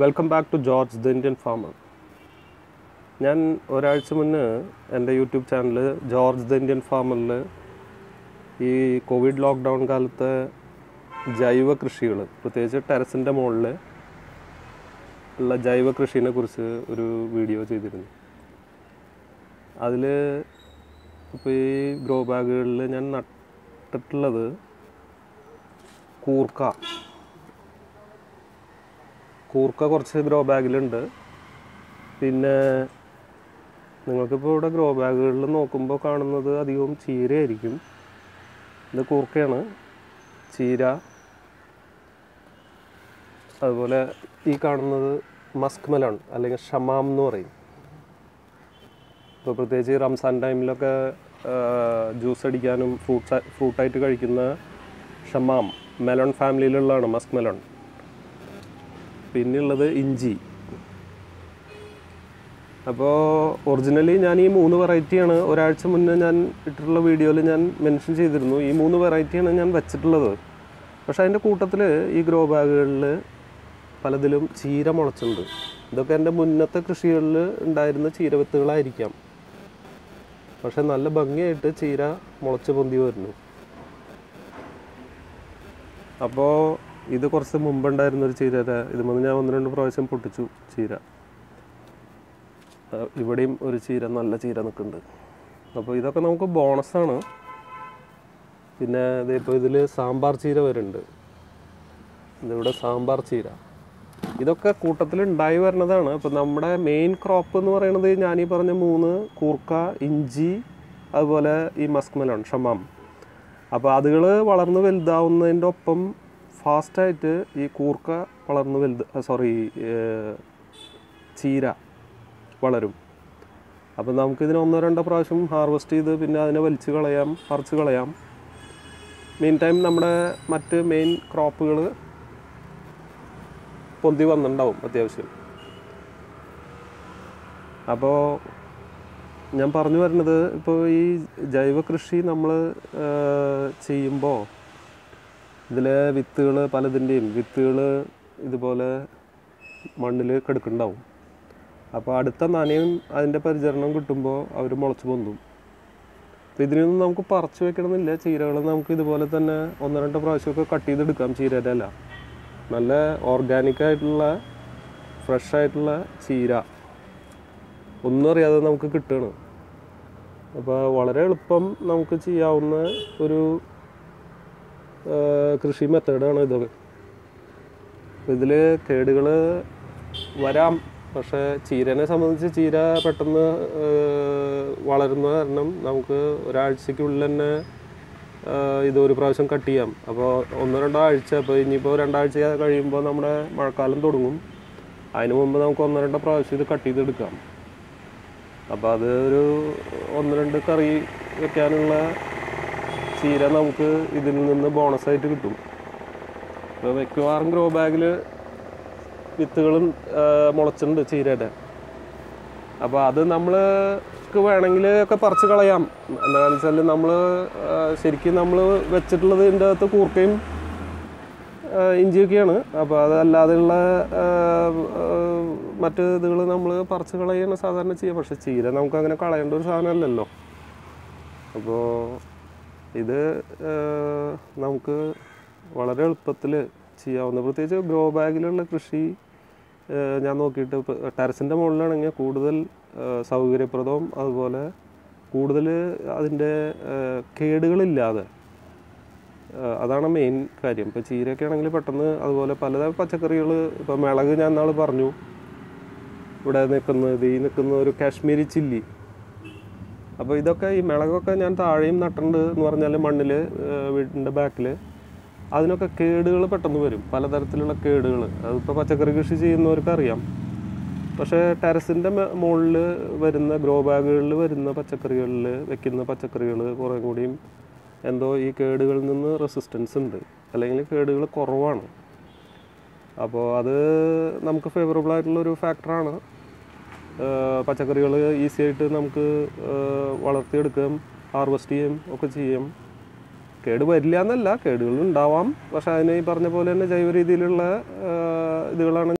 Welcome back to George the Indian farmer ഞാൻ ഒരാഴ്ച മുന്നേ എന്റെ YouTube channel George the Indian ഫാമറിൽ ഈ കോവിഡ് ലോക്ക്ഡൗൺ കാലത്തെ ജൈവ കൃഷികൾ പ്രത്യേകിച്ച് ടെറസിന്റെ മുകളിൽ ഉള്ള ജൈവ കൃഷിനെ കുറിച്ച് ഒരു വീഡിയോ ചെയ്തിരുന്നു. അതിൽ ഇപ്പോൾ ഈ ഗ്രോ ബാഗുകളിൽ ഞാൻ നട്ടിട്ടുള്ളത് കൂർക്ക. കൂർക്ക കുറച്ച് ഗ്രോ ബാഗിലുണ്ട് പിന്നെ നിങ്ങൾക്കിപ്പോൾ ഇവിടെ ഗ്രോ ബാഗുകളിൽ നോക്കുമ്പോൾ കാണുന്നത് അധികവും ചീരയായിരിക്കും. ഇത് കൂർക്കയാണ്. ചീര. അതുപോലെ ഈ കാണുന്നത് മസ്ക് മെലോൺ അല്ലെങ്കിൽ ഷമാം എന്ന് പറയും. ഇപ്പോൾ പ്രത്യേകിച്ച് റംസാൻ ടൈമിലൊക്കെ ജ്യൂസ് അടിക്കാനും ഫ്രൂട്ട്സ് ഫ്രൂട്ടായിട്ട് കഴിക്കുന്ന ഷമാം മെലോൺ ഫാമിലിയിലുള്ളതാണ് മസ്ക് മെലോൺ പിന്നെയുള്ളത് ഇഞ്ചി. അപ്പോൾ ഒറിജിനലി ഞാൻ ഈ മൂന്ന് വെറൈറ്റിയാണ് ഒരാഴ്ച മുന്നേ ഞാൻ ഇട്ടിട്ടുള്ള വീഡിയോയിൽ ഞാൻ മെൻഷൻ ചെയ്തിരുന്നു. ഈ മൂന്ന് വെറൈറ്റിയാണ് ഞാൻ വെച്ചിട്ടുള്ളത്. പക്ഷേ അതിന്റെ കൂട്ടത്തിൽ ഈ ഗ്രോ ബാഗുകളിൽ പലതിലും ചീര മുളച്ചിട്ടുണ്ട് ഇതൊക്കെ എന്റെ മുന്നത്തെ കൃഷികളിൽ ഉണ്ടായിരുന്ന ചീര വിത്തുകളായിരിക്കാം പക്ഷെ നല്ല ഭംഗിയായിട്ട് ചീര മുളച്ച് പൊന്തി വരുന്നു. അപ്പോൾ ഇത് കുറച്ച് മുമ്പുണ്ടായിരുന്ന ഒരു ചീര. ഇത് മുതൽ ഞാൻ ഒന്ന് രണ്ട് പ്രാവശ്യം പൊട്ടിച്ചു ചീര. ഇവിടെയും ഒരു ചീര നല്ല ചീര നിൽക്കുന്നുണ്ട്. അപ്പോൾ ഇതൊക്കെ നമുക്ക് ബോണസാണ് പിന്നെ ഇതിപ്പോൾ ഇതിൽ സാമ്പാർ ചീര വരുന്നുണ്ട്. ഇതിവിടെ സാമ്പാർ ചീര. ഇതൊക്കെ കൂട്ടത്തിൽ ഉണ്ടായി വരുന്നതാണ്. അപ്പോൾ നമ്മുടെ മെയിൻ ക്രോപ്പ് എന്ന് പറയുന്നത് ഞാൻ ഈ പറഞ്ഞ മൂന്ന് കൂർക്ക ഇഞ്ചി അതുപോലെ ഈ മസ്ക് മെലോൺ ഷമാം. അപ്പോൾ അതുകൾ വളർന്ന് വലുതാവുന്നതിന്റെ ഒപ്പം ഫാസ്റ്റായിട്ട് ഈ കൂർക്ക വളർന്ന് വലുത് സോറി ചീര വളരും. അപ്പം നമുക്കിതിന് ഒന്നോ രണ്ടോ പ്രാവശ്യം ഹാർവെസ്റ്റ് ചെയ്ത് പിന്നെ അതിനെ വലിച്ചു കളയാം പറിച്ചു കളയാം. മെയിൻ ടൈം നമ്മുടെ മറ്റ് മെയിൻ ക്രോപ്പുകൾ പൊന്തി വന്നിട്ടുണ്ടാവും അത്യാവശ്യം. അപ്പോൾ ഞാൻ പറഞ്ഞു വരുന്നത് ഇപ്പോൾ ഈ ജൈവ കൃഷി നമ്മൾ ചെയ്യുമ്പോൾ ഇതിലെ വിത്തുകൾ പലതിന്റെയും വിത്തുകൾ ഇതുപോലെ മണ്ണിൽ കിടക്കുന്നുണ്ടാവും. അപ്പോൾ അടുത്ത നനയും അതിന്റെ പരിചരണം കിട്ടുമ്പോൾ അവർ മുളച്ച് പൊന്തും. അപ്പോൾ ഇതിനൊന്നും നമുക്ക് പറിച്ച് വെക്കണമെന്നില്ല ചീരകൾ നമുക്ക് ഇതുപോലെ തന്നെ ഒന്ന് രണ്ട് പ്രാവശ്യമൊക്കെ കട്ട് ചെയ്തെടുക്കാം ചീരയുടെ അല്ല നല്ല ഓർഗാനിക്കായിട്ടുള്ള ഫ്രഷ് ആയിട്ടുള്ള ചീര. ഒന്നും അറിയാതെ നമുക്ക് കിട്ടുകയാണ്. അപ്പോൾ വളരെ എളുപ്പം നമുക്ക് ചെയ്യാവുന്ന ഒരു കൃഷി മെത്തേഡാണ് ഇതൊക്കെ. ഇതിൽ കേടുകൾ വരാം. പക്ഷേ ചീരനെ സംബന്ധിച്ച് ചീര പെട്ടെന്ന് വളരുന്ന കാരണം നമുക്ക് ഒരാഴ്ചയ്ക്കുള്ളിൽ തന്നെ ഇതൊരു ഇത് ഒരു പ്രാവശ്യം കട്ട് ചെയ്യാം. അപ്പോൾ ഒന്നോ രണ്ടോ ആഴ്ച അപ്പോൾ ഇനിയിപ്പോൾ രണ്ടാഴ്ച കഴിയുമ്പോൾ നമ്മുടെ മഴക്കാലം തുടങ്ങും. അതിന് മുമ്പ് നമുക്ക് ഒന്നോ രണ്ടോ പ്രാവശ്യം ഇത് കട്ട് ചെയ്തെടുക്കാം. അപ്പോൾ അത് ഒരു ഒന്ന് രണ്ട് കറി വെക്കാനുള്ള ചീര നമുക്ക് ഇതിൽ നിന്ന് ബോണസായിട്ട് കിട്ടും. ഇപ്പോൾ മിക്കവാറും ഗ്രോ ബാഗിൽ വിത്തുകളും മുളച്ചിട്ടുണ്ട് ചീരയുടെ അപ്പോൾ അത് നമ്മൾക്ക് വേണമെങ്കിൽ ഒക്കെ പറിച്ച് കളയാം. എന്താണെന്ന് വെച്ചാൽ നമ്മൾ ശരിക്കും നമ്മൾ വെച്ചിട്ടുള്ളത് ഇതിന്റെ അകത്ത് കൂർക്കയും ഇഞ്ചിയൊക്കെയാണ്. അപ്പോൾ അതല്ലാതെയുള്ള മറ്റ് ഇതുകൾ നമ്മൾ പറിച്ച് കളയാണ് സാധാരണ ചെയ്യുക. പക്ഷേ ചീര നമുക്ക് അങ്ങനെ കളയേണ്ട ഒരു സാധനമല്ലല്ലോ. അപ്പോൾ ഇത് നമുക്ക് വളരെ എളുപ്പത്തിൽ ചെയ്യാവുന്ന പ്രത്യേകിച്ച് ഗ്രോ ബാഗിലുള്ള കൃഷി ഞാൻ നോക്കിയിട്ട് ടെറസിന്റെ മുകളിലാണെങ്കിൽ കൂടുതൽ സൗകര്യപ്രദവും അതുപോലെ കൂടുതൽ അതിന്റെ കേടുകളില്ലാതെ. അതാണ് മെയിൻ കാര്യം. ഇപ്പോൾ ചീരയൊക്കെ ആണെങ്കിൽ പെട്ടെന്ന് അതുപോലെ പലതരം പച്ചക്കറികൾ ഇപ്പോൾ മിളക് ഞാൻ നാൾ പറഞ്ഞു. ഇവിടെ നിൽക്കുന്നത് ഈ നിൽക്കുന്ന ഒരു കാശ്മീരി ചില്ലി. അപ്പോൾ ഇതൊക്കെ ഈ മിളകൊക്കെ ഞാൻ താഴെയും നട്ടിട്ടുണ്ട് എന്ന് പറഞ്ഞാൽ മണ്ണിൽ വീടിന്റെ ബാക്കിൽ അതിനൊക്കെ കേടുകൾ പെട്ടെന്ന് വരും പലതരത്തിലുള്ള കേടുകൾ അതിപ്പോൾ പച്ചക്കറി കൃഷി ചെയ്യുന്നവർക്കറിയാം. പക്ഷേ ടെറസിന്റെ മുകളിൽ വരുന്ന ഗ്രോ ബാഗുകളിൽ വരുന്ന പച്ചക്കറികളിൽ വെക്കുന്ന പച്ചക്കറികൾ കുറേ കൂടിയും എന്തോ ഈ കേടുകളിൽ നിന്ന് റെസിസ്റ്റൻസ് ഉണ്ട്. അല്ലെങ്കിൽ കേടുകൾ കുറവാണ്. അപ്പോൾ അത് നമുക്ക് ഫേവറബിൾ ആയിട്ടുള്ള ഒരു ഫാക്ടറാണ് പച്ചക്കറികൾ ഈസി ആയിട്ട് നമുക്ക് വളർത്തിയെടുക്കുകയും വളർത്തിയെടുക്കാം ഹാർവെസ്റ്റ് ചെയ്യുകയും ഒക്കെ ചെയ്യാം. കേട് വരില്ല എന്നല്ല കേടുകൾ ഉണ്ടാവാം. പക്ഷെ അതിന് ഈ പറഞ്ഞ പോലെ തന്നെ ജൈവ രീതിയിലുള്ള ഇതുകളാണ്